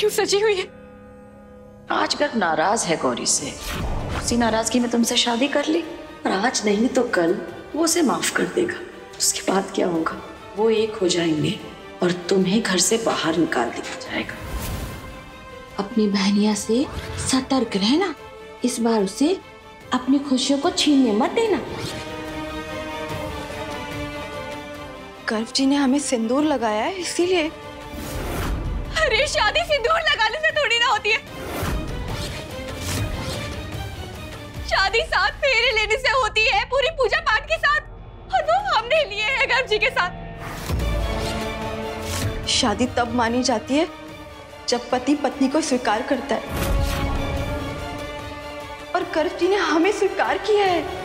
क्यों सजी हुई है? राजगर नाराज़ है गौरी से। उसी नाराज़गी में तुमसे शादी कर ली? और आज नहीं तो कल वो उसे माफ़ कर देगा। उसके बाद क्या होगा? वो एक हो जाएँगे और तुम्हें घर से बाहर निकाल दिया जाएगा। अपनी बहनिया से सतर्क रहना। इस बार उसे अपनी खुशियों को छीनने मत देना। गर्व जी ने हमें सिंदूर लगाया है इसीलिए अरे, शादी सिंदूर लगाने से थोड़ी ना होती है। शादी साथ फेरे लेने से होती है, पूरी पूजा पाठ के साथ। और वो हमने लिए हैं गर्भ जी के साथ। शादी तब मानी जाती है, जब पति पत्नी को स्वीकार करता है। और गर्व जी ने हमें स्वीकार किया है।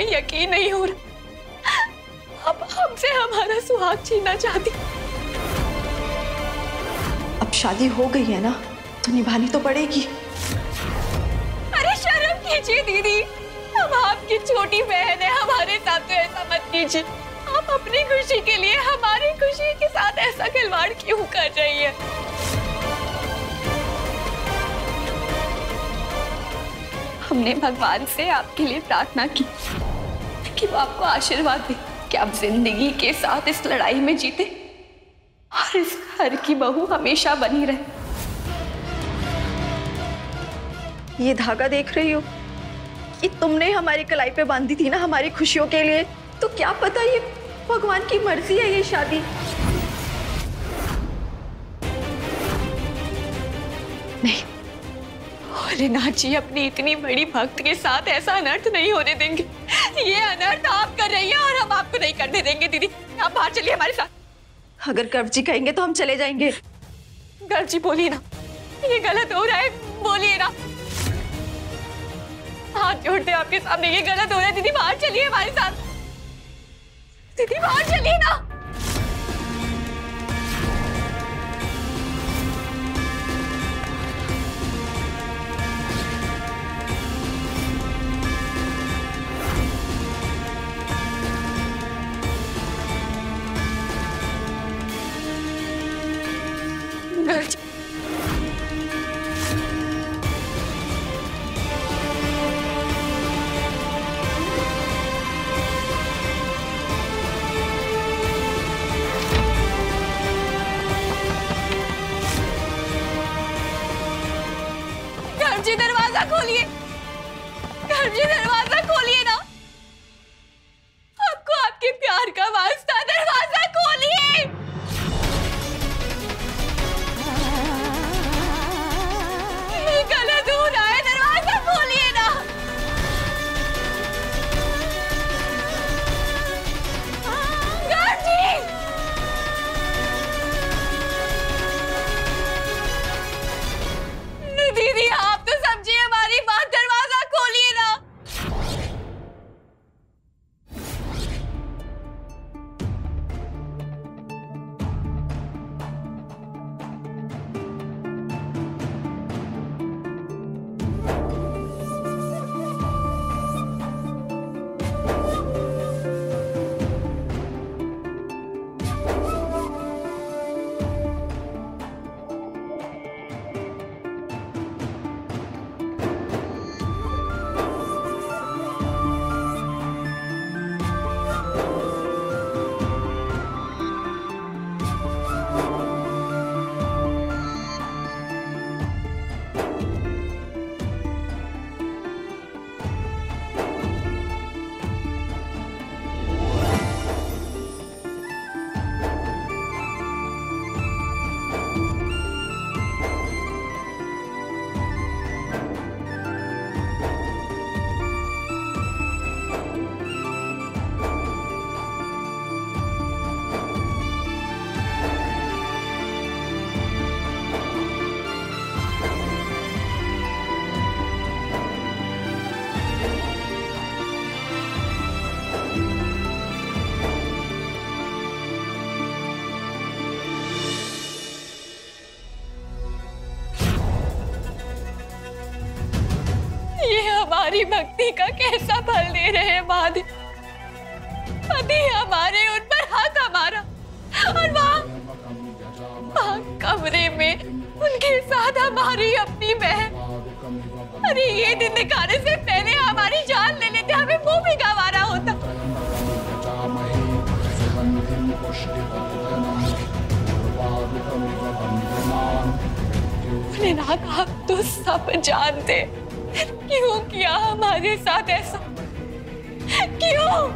हमें यकीन नहीं हो रहा। अब हमसे हमारा सुहाग छीनना चाहती। अब शादी हो गई है ना तो निभानी तो पड़ेगी। अरे शर्म कीजिए दीदी। हम आपकी छोटी बहन है हमारे साथ तो ऐसा मत कीजिए। आप अपनी खुशी के लिए हमारी खुशी के साथ ऐसा खिलवाड़ क्यों कर रही है? हमने भगवान से आपके लिए प्रार्थना की। कि वो आपको आशीर्वाद दे कि आप ज़िंदगी के साथ इस लड़ाई में जीते और इस घर की बहू हमेशा बनी रहे। ये धागा देख रही हो कि तुमने हमारी कलाई पे बांधी थी ना हमारी खुशियों के लिए। तो क्या पता ये भगवान की मर्ज़ी है ये शादी। भोलेनाथ जी अपनी इतनी बड़ी भक्त के साथ ऐसा अनर्थ नहीं होने देंगे। ये अनर्थ आप कर रही हैं और हम आपको नहीं करने देंगे दीदी। आप बाहर चलिए हमारे साथ। अगर गर्व जी कहेंगे तो हम चले जाएँगे। गर्व जी बोलिए ना। ये गलत हो रहा है बोलिए ना। हाथ जोड़ते आपके सामने ये गलत हो रहा है। दीदी बाहर चलिए हमारे साथ। दीदी बाहर चलिए ना। जी दरवाज़ा खोलिए। घर जी दरवाज़ा हमारी भक्ति का कैसा फल दे रहे हैं महादेव पति हमारे उन पर हक हमारा। और वहाँ वहाँ कमरे में उनके साथ हमारी अपनी बहन। अरे, ये दिन दिखाने से पहले हमारी जान ले लेते, हमें वो भी गंवारा होता। भोलेनाथ तो सब जानते क्यों किया हमारे साथ ऐसा? क्यों?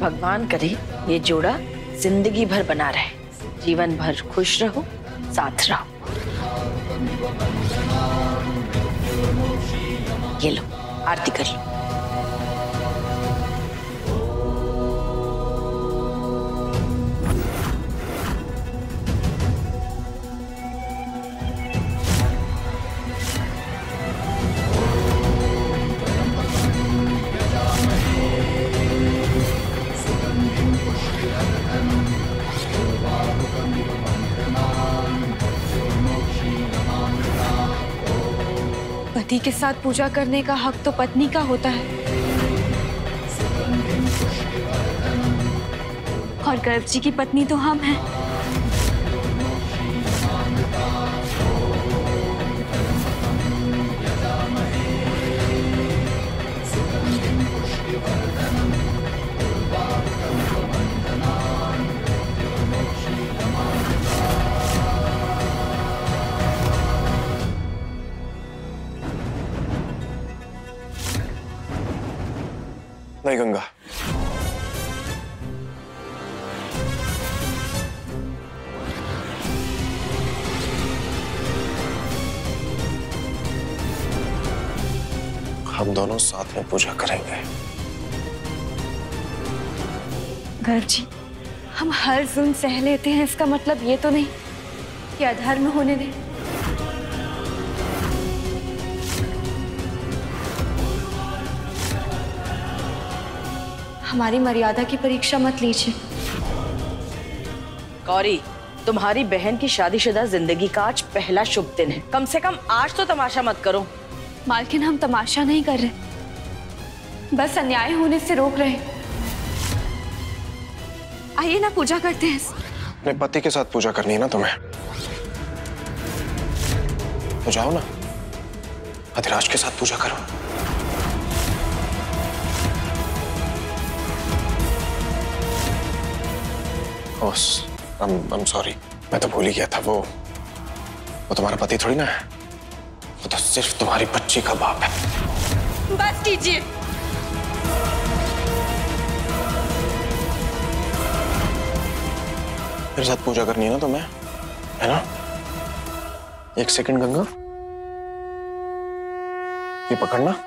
भगवान करे ये जोड़ा ज़िंदगी भर बना रहे। जीवन भर खुश रहो साथ रहो। ये लो आरती कर लो। पति के साथ पूजा करने का हक तो पत्नी का होता है। और गर्भ जी की पत्नी तो हम हैं। नहीं गंगा हम दोनों साथ में पूजा करेंगे गर्भ जी हम हर जुल्म सह लेते हैं, इसका मतलब ये तो नहीं कि अधर्म होने दें। हमारी मर्यादा की परीक्षा मत लीजिए। गौरी तुम्हारी बहन की शादीशुदा ज़िंदगी का आज पहला शुभ दिन है। कम से कम आज तो तमाशा मत करो। मालकिन हम तमाशा नहीं कर रहे। बस अन्याय होने से रोक रहे। आइए ना पूजा करते हैं। अपने पति के साथ पूजा करनी है ना तुम्हें? तो जाओ ना। अधिराज के साथ पूजा करो। ओस I'm, I'm sorry. मैं तो भूल ही गया था वो वो तुम्हारा पति थोड़ी ना है। वो तो सिर्फ़ तुम्हारी बच्ची का बाप है। बस कीजिए। मेरे साथ पूजा करनी है ना तुम्हें है ना? एक सेकंड गंगा। ये पकड़ना।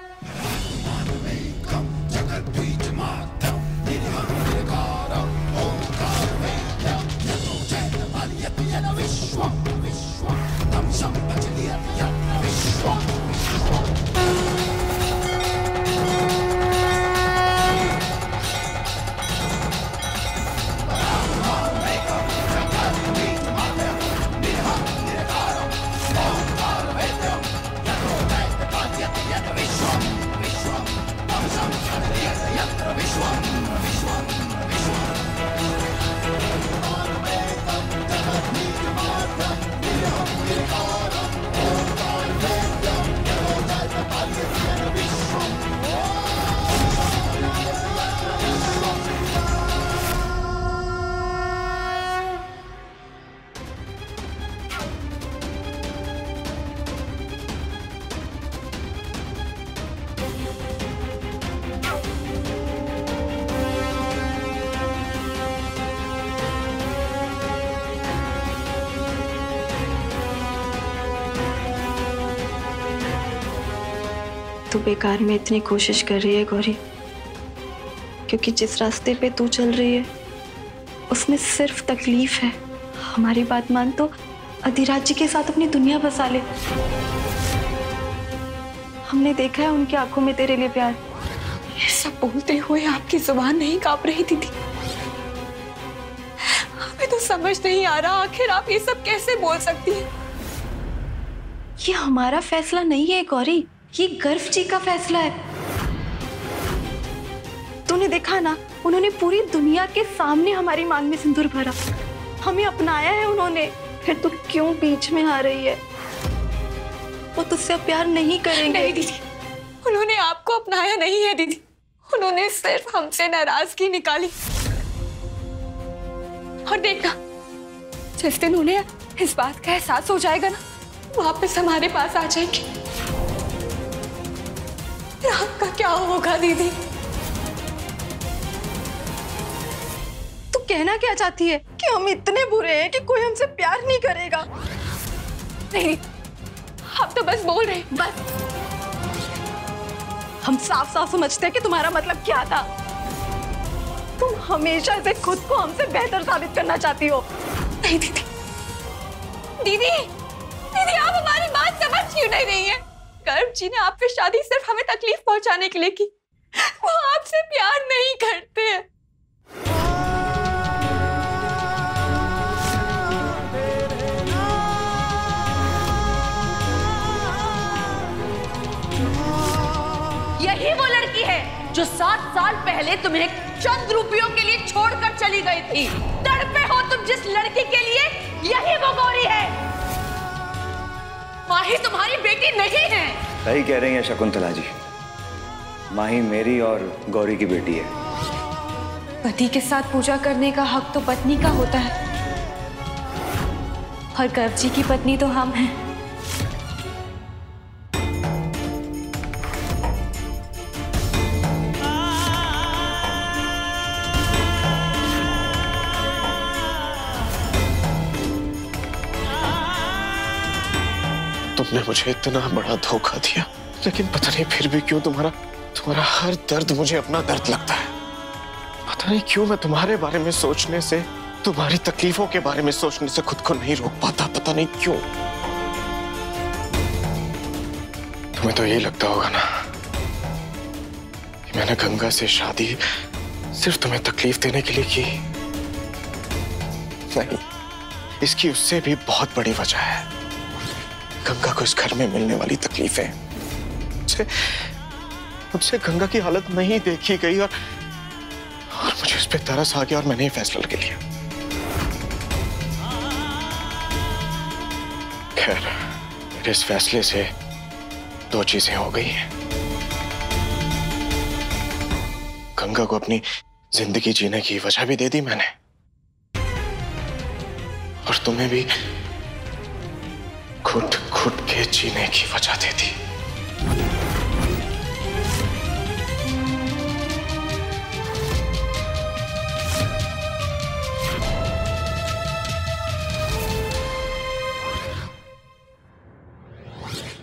Vishwa, Vishwa, Tam Sham Pachaliya, Vishwa. तू बेकार में इतनी कोशिश कर रही है, गौरी। क्योंकि जिस रास्ते पे तू चल रही है, उसमें सिर्फ़ तकलीफ़ है। हमारी बात मान तो अधिराज जी के साथ अपनी दुनिया बसा ले। हमने देखा है उनकी आँखों में तेरे लिए प्यार। ये सब बोलते हुए आपकी ज़ुबान नहीं काँप रही थी। हमें तो समझ नहीं आ रहा, आखिर आप ये सब कैसे बोल सकती हैं? ये हमारा फैसला नहीं है, गौरी। ये गर्व जी का फैसला है। तूने देखा ना, उन्होंने पूरी दुनिया के सामने हमारी मांग में सिंदूर भरा। हमें अपनाया है उन्होंने, फिर तू क्यों बीच में आ रही है? वो तुझसे प्यार नहीं करेंगे। नहीं, दीदी, उन्होंने आपको अपनाया नहीं है, दीदी। उन्होंने सिर्फ़ हमसे नाराज़गी निकाली। और देखना, जिस दिन उन्हें इस बात का एहसास हो जाएगा ना, वापस हमारे पास आ जाएँगे। फिर आपका क्या होगा, दीदी? तू कहना क्या चाहती है कि हम इतने बुरे हैं कि कोई हमसे प्यार नहीं करेगा? नहीं, आप तो बस बोल रहे बस। हम साफ़ साफ़ समझते हैं कि तुम्हारा मतलब क्या था। तुम हमेशा से खुद को हमसे बेहतर साबित करना चाहती हो। नहीं, दीदी। दीदी दीदी, आप हमारी बात समझ क्यों नहीं रही है? गर्भ जी ने आपकी शादी सिर्फ़ हमें तकलीफ़ पहुँचाने के लिए की। वो आपसे प्यार नहीं करते। हैं यही वो लड़की है जो सात साल पहले तुम्हें चंद रुपयों के लिए छोड़कर चली गई थी। तड़पे हो तुम जिस लड़की के लिए, यही वो गौरी है। माही तुम्हारी बेटी नहीं है। सही कह रही है शकुंतला जी। माही मेरी और गौरी की बेटी है। पति के साथ पूजा करने का हक तो पत्नी का होता है। और गर्व जी की पत्नी तो हम हैं। मुझे इतना बड़ा धोखा दिया। लेकिन पता नहीं फिर भी क्यों तुम्हारा तुम्हारा हर दर्द मुझे अपना दर्द लगता है। पता नहीं क्यों मैं तुम्हारे बारे में सोचने से, तुम्हारी तकलीफों के बारे में सोचने से खुद को नहीं रोक पाता, पता नहीं क्यों। तुम्हें तो यही लगता होगा ना, कि मैंने गंगा से शादी सिर्फ़ तुम्हें तकलीफ़ देने के लिए की। नहीं, इसकी उससे भी बहुत बड़ी वजह है। गंगा को इस घर में मिलने वाली तकलीफें। मुझसे मुझसे गंगा की हालत नहीं देखी गई और और मुझे उस पर तरस आ गया और मैंने ये फैसला ले लिया। खैर, मेरे इस फैसले से दो चीज़ें हो गई हैं। गंगा को अपनी ज़िंदगी जीने की वजह भी दे दी मैंने। और तुम्हें भी घुट घुट के जीने की वजह दे दी।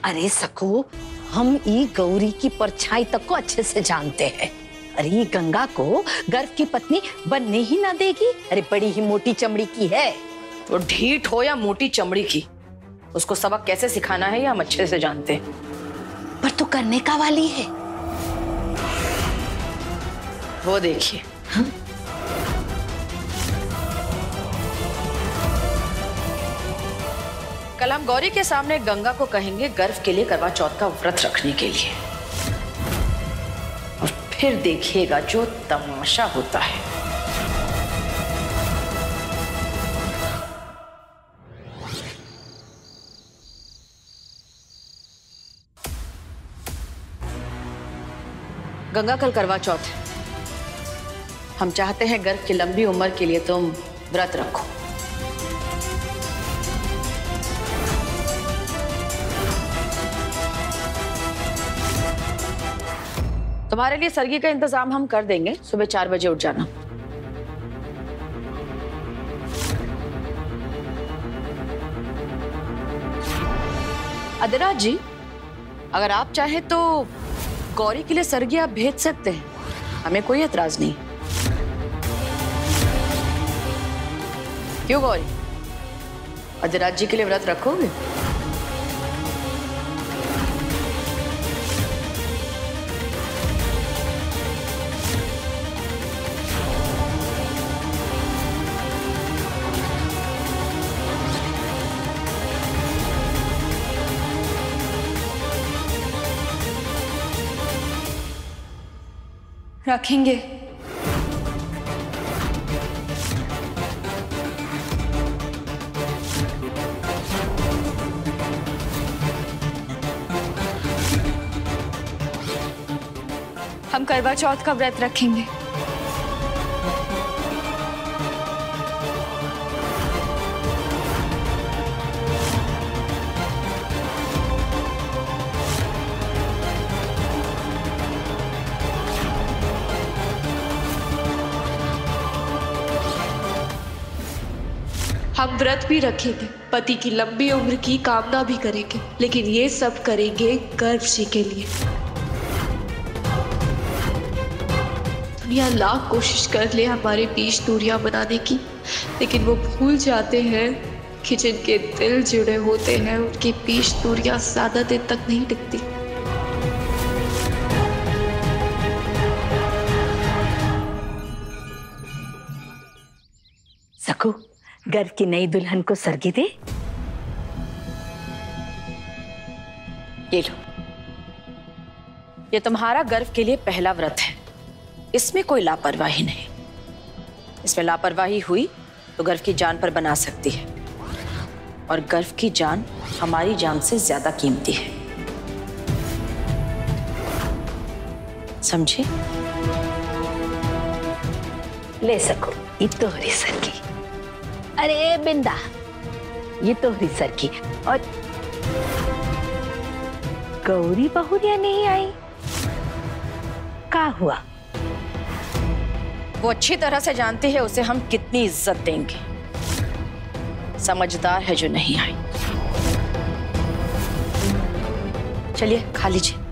अरे सकू हम ई गौरी की परछाई तक को अच्छे से जानते हैं। अरे ये गंगा को गर्भ की पत्नी बनने ही ना देगी। अरे बड़ी ही मोटी चमड़ी की है। वो ढीठ हो या मोटी चमड़ी की? उसको सबक कैसे सिखाना है ये हम अच्छे से जानते हैं। पर तो करने का वाली है। वो देखिए। कल हम गौरी के सामने गंगा को कहेंगे गर्भ के लिए करवा चौथ का व्रत रखने के लिए। और फिर देखिएगा जो तमाशा होता है। गंगा कल करवा चौथ। हम चाहते हैं गर्भ की लंबी उम्र के लिए तुम व्रत रखो। तुम्हारे लिए सरगी का इंतज़ाम हम कर देंगे, सुबह चार बजे उठ जाना। अदिराज जी, अगर आप चाहें तो गौरी के लिए सरगी आप भेज सकते हैं। हमें कोई एतराज़ नहीं। क्यों गौरी? अदिराज जी के लिए व्रत रखोगे? रखेंगे। हम करवा चौथ का व्रत रखेंगे। हम व्रत भी रखेंगे, पति की लंबी उम्र की कामना भी करेंगे, लेकिन ये सब करेंगे गर्भ जी के लिए। दुनिया लाख कोशिश कर ले हमारे बीच दूरियाँ बनाने की, लेकिन वो भूल जाते हैं कि जिनके दिल जुड़े होते हैं, उनके बीच दूरियाँ ज़्यादा देर तक नहीं टिकती। घर की नई दुल्हन को सरगी दे। ये लो। ये तुम्हारा गर्व के लिए पहला व्रत है। इसमें कोई लापरवाही नहीं। इसमें लापरवाही हुई तो गर्व की जान पर बना सकती है। और गर्व की जान हमारी जान से ज़्यादा कीमती है। समझे? ले सको ये तोहरी सरकी अरे बिंदा, ये तो सर की। और गौरी बहुरिया नहीं आई? का हुआ? वो अच्छी तरह से जानती है उसे हम कितनी इज़्ज़त देंगे। समझदार है जो नहीं आई। चलिए, खा लीजिए।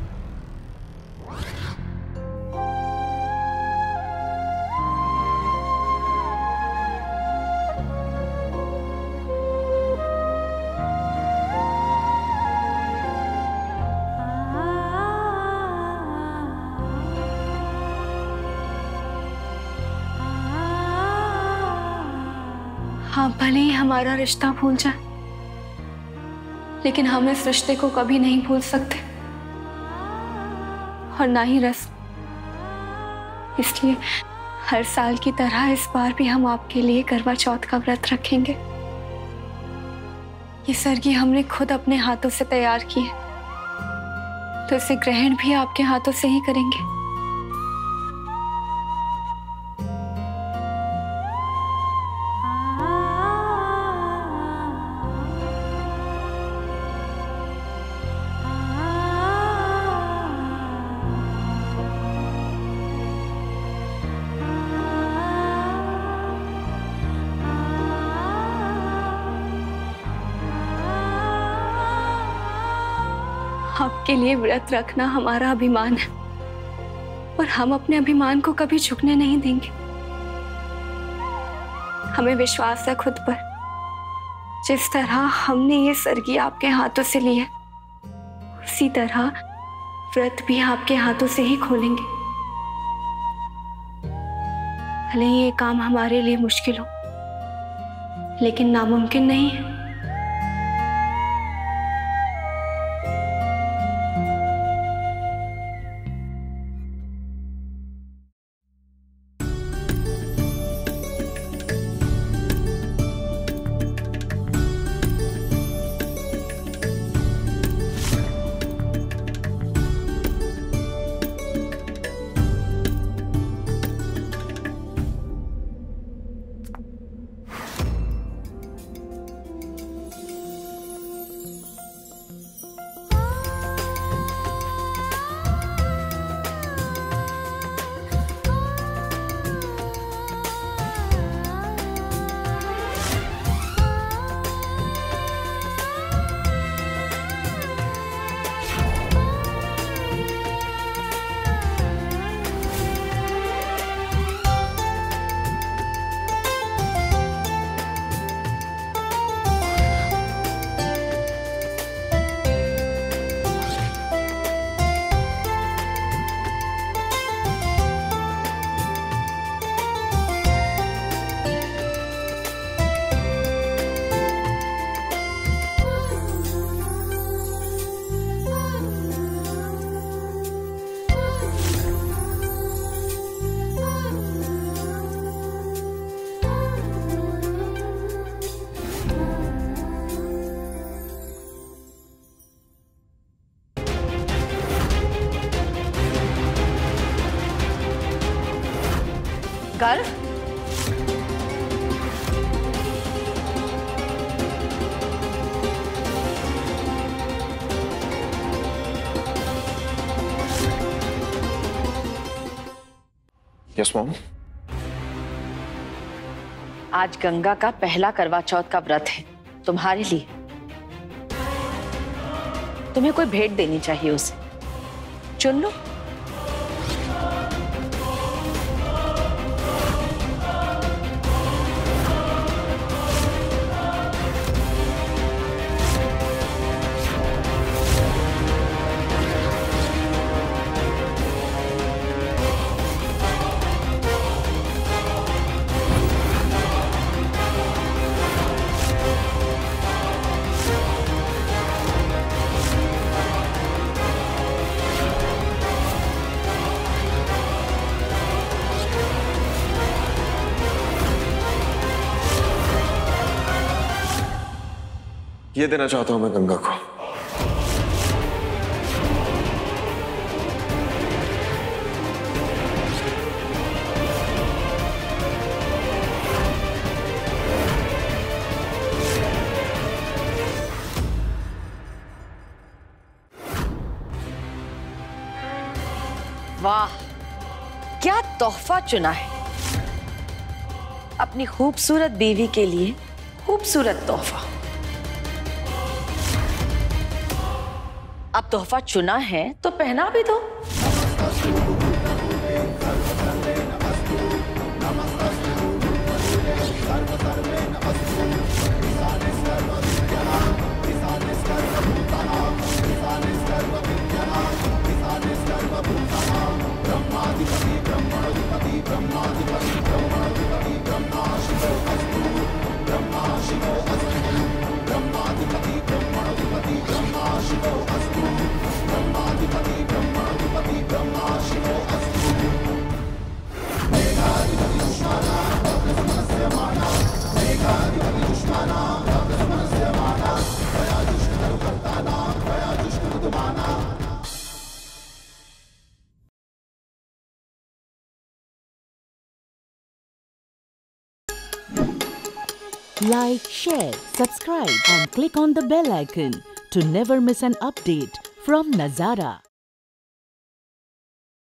हाँ भले ही हमारा रिश्ता भूल जाए, लेकिन हम इस रिश्ते को कभी नहीं भूल सकते। और ना ही रस इसलिए हर साल की तरह इस बार भी हम आपके लिए करवा चौथ का व्रत रखेंगे। ये सरगी हमने खुद अपने हाथों से तैयार की है तो इसे ग्रहण भी आपके हाथों से ही करेंगे। आपके लिए व्रत रखना हमारा अभिमान है। और हम अपने अभिमान को कभी झुकने नहीं देंगे। हमें विश्वास है खुद पर। जिस तरह हमने ये सरगी आपके हाथों से ली है, उसी तरह व्रत भी आपके हाथों से ही खोलेंगे। भले ये काम हमारे लिए मुश्किल हो, लेकिन नामुमकिन नहीं है। कर। यस मॉम आज गंगा का पहला करवा चौथ का व्रत है। तुम्हारे लिए। तुम्हें कोई भेंट देनी चाहिए उसे। चुन लो। ये देना चाहता हूँ मैं गंगा को। वाह, क्या तोहफा चुना है। अपनी खूबसूरत बीवी के लिए खूबसूरत तोहफा। तोहफा चुना है तो पहना भी दो। Like, share, subscribe, and click on the bell icon to never miss an update from Nazara.